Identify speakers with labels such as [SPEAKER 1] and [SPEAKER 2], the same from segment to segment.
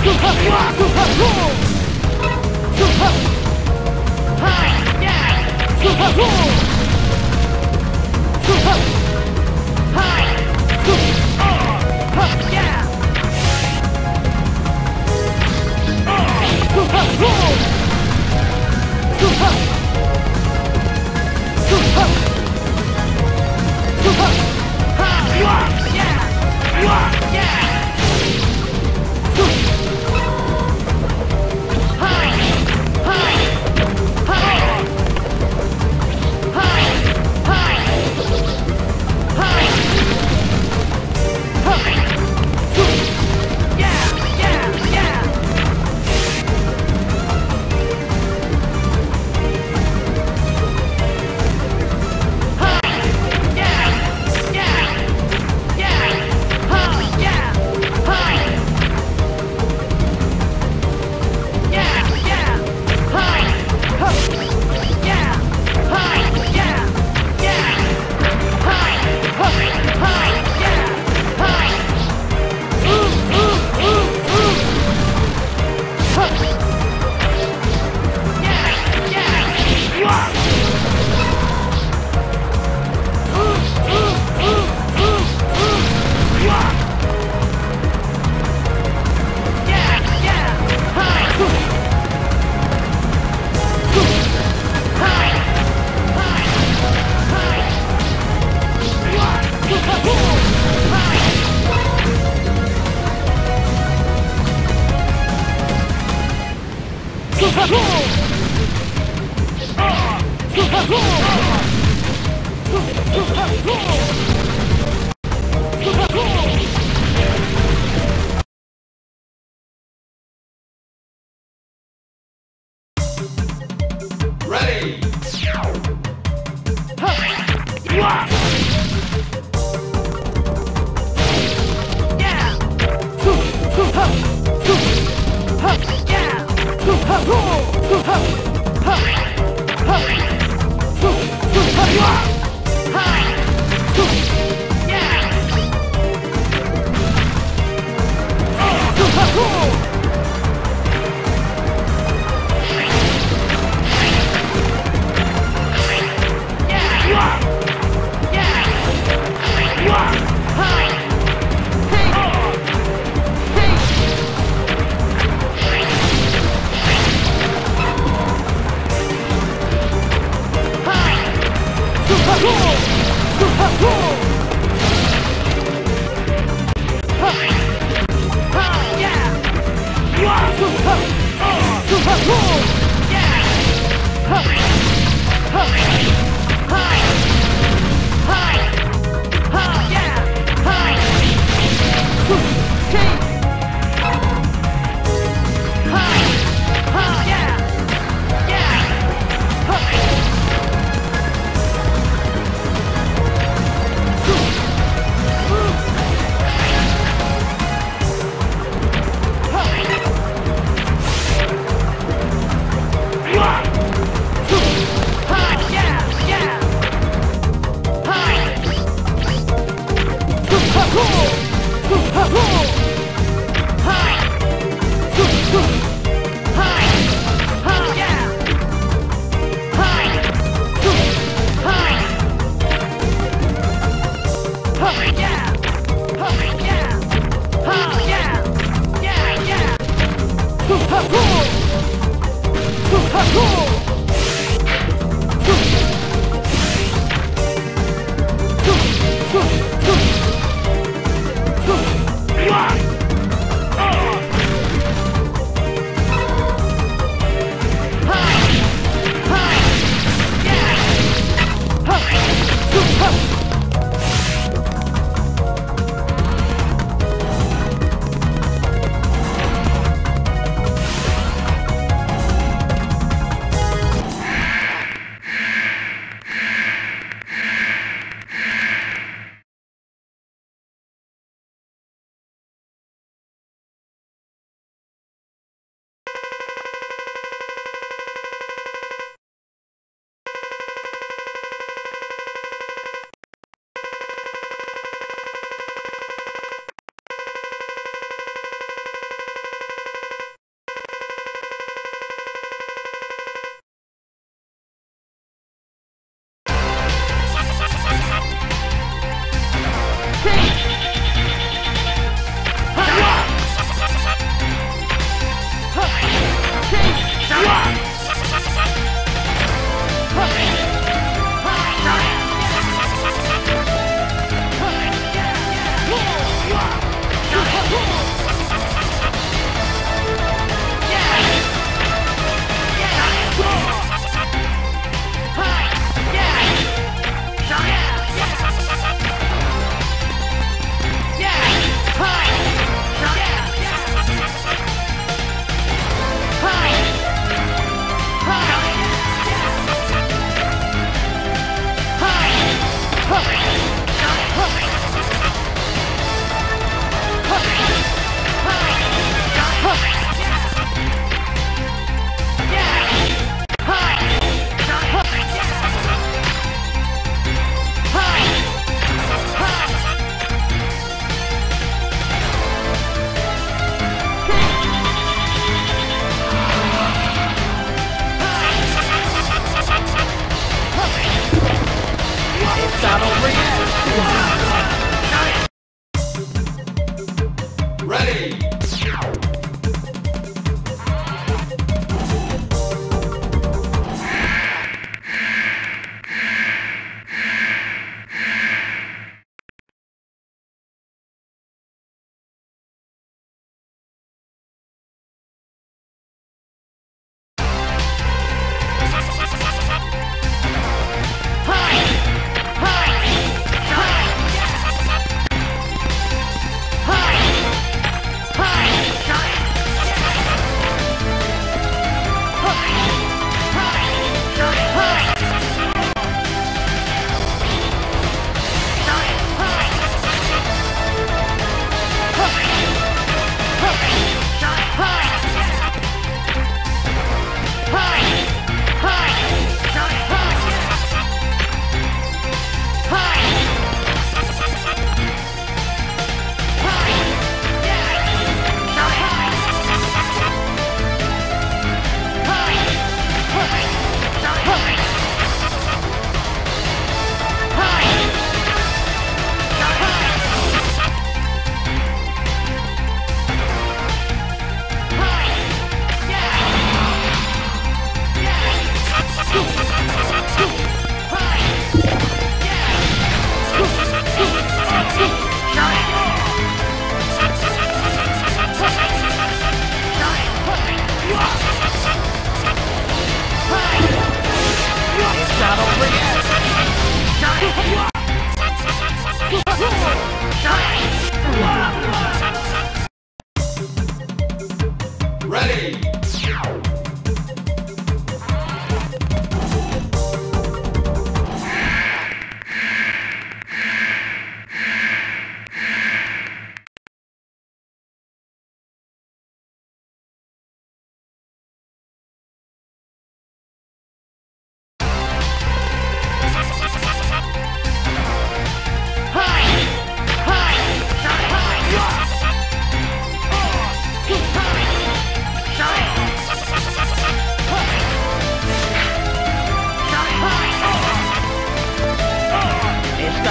[SPEAKER 1] Super super,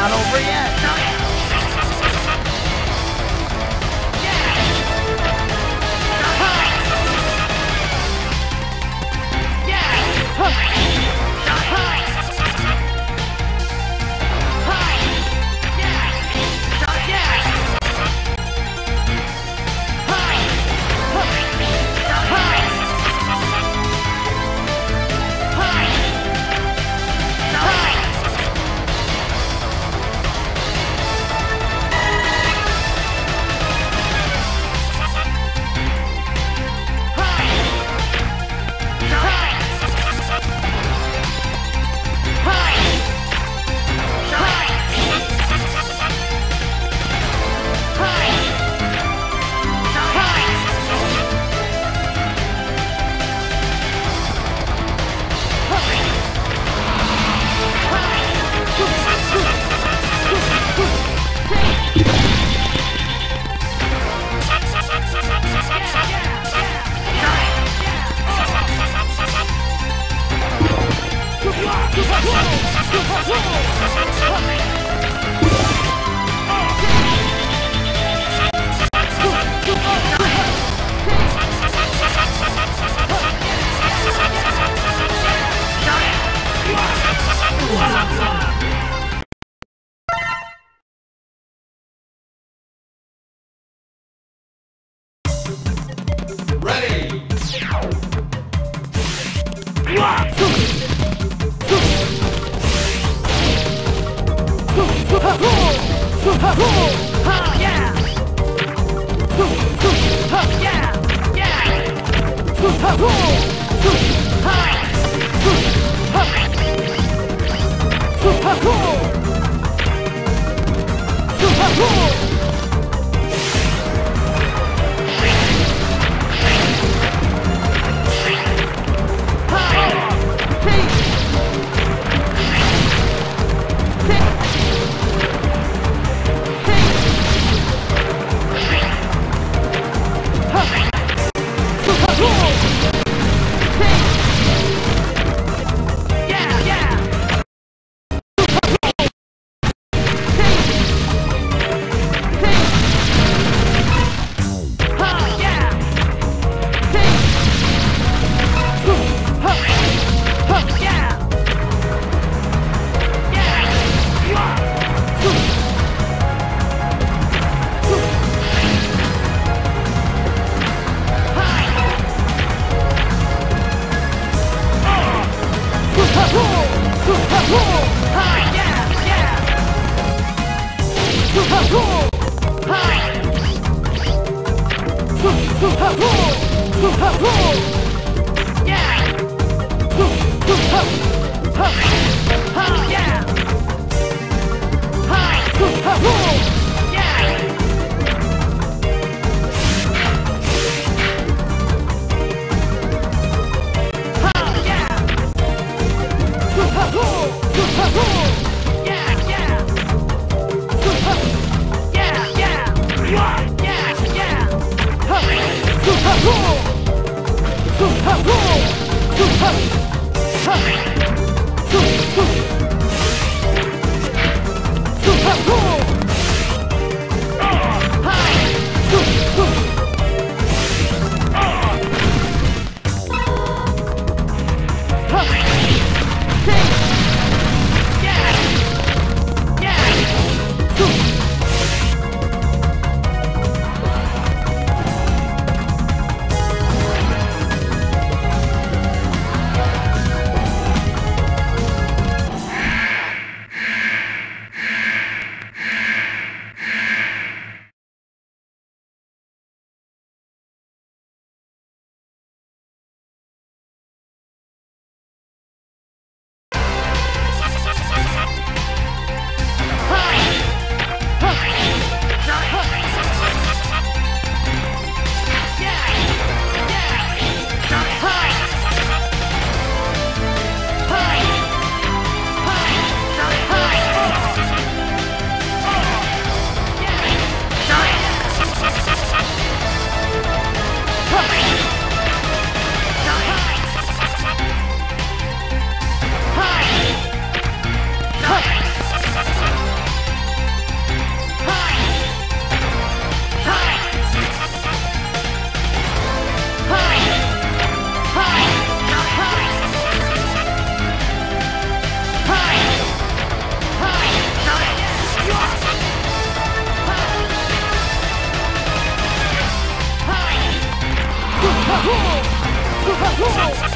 [SPEAKER 1] not over yet. Not Whoa!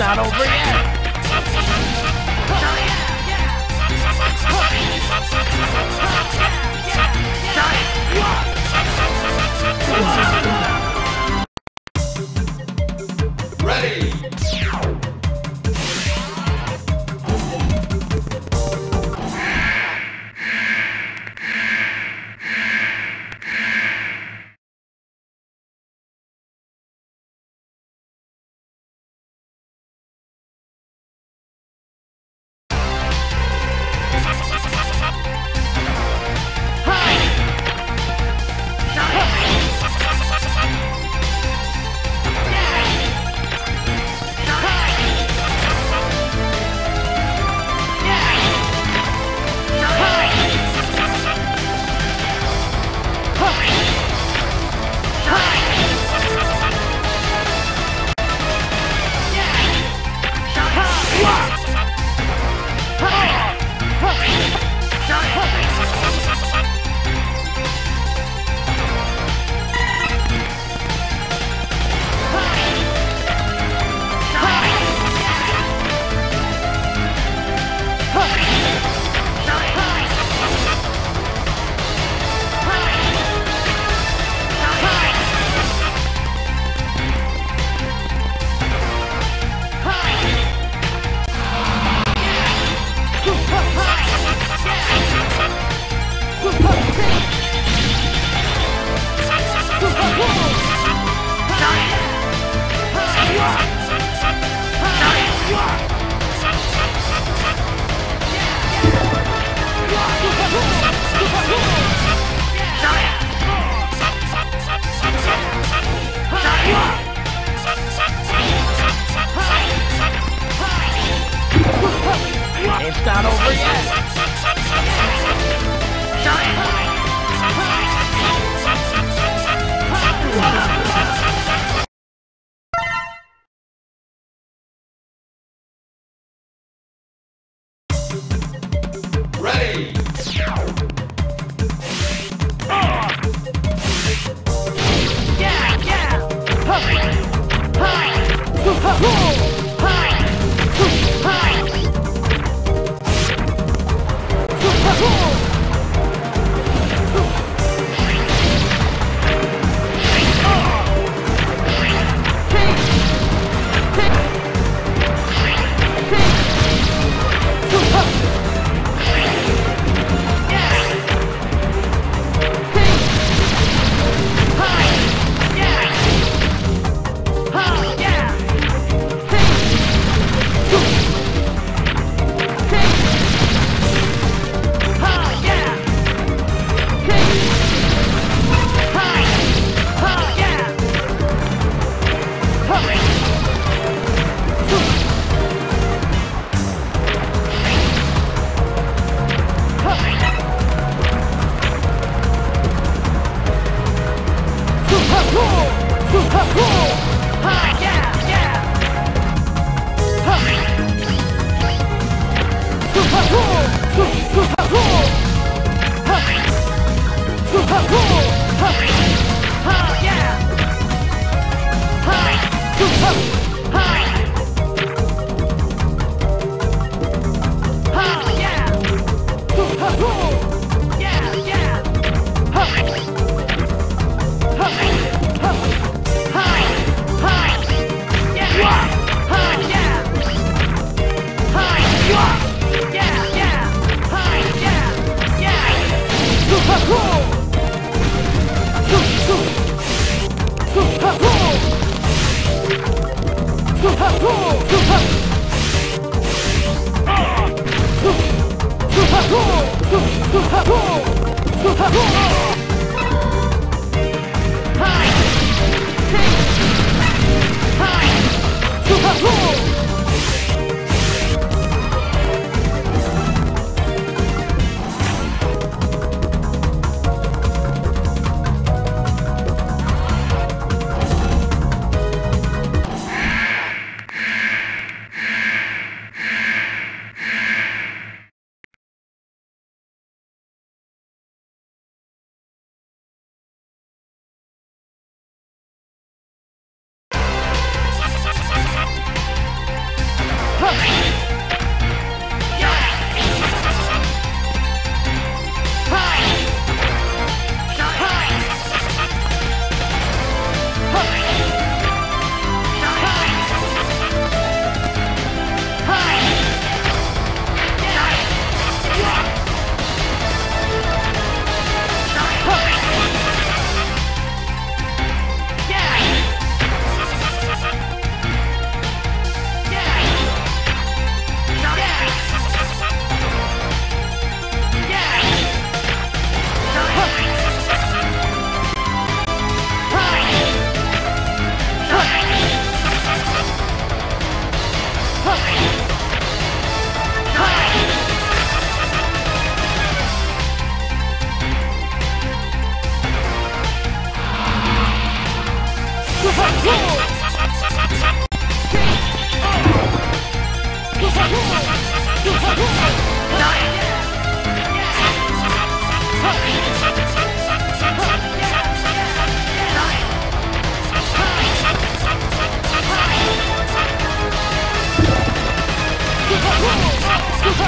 [SPEAKER 1] not over yet. Oh, yeah, yeah. Cool! Hi! Hi! Hi!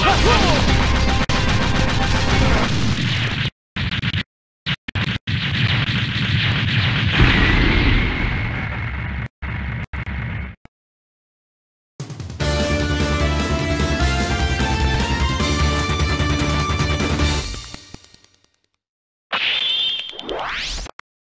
[SPEAKER 1] Whoa!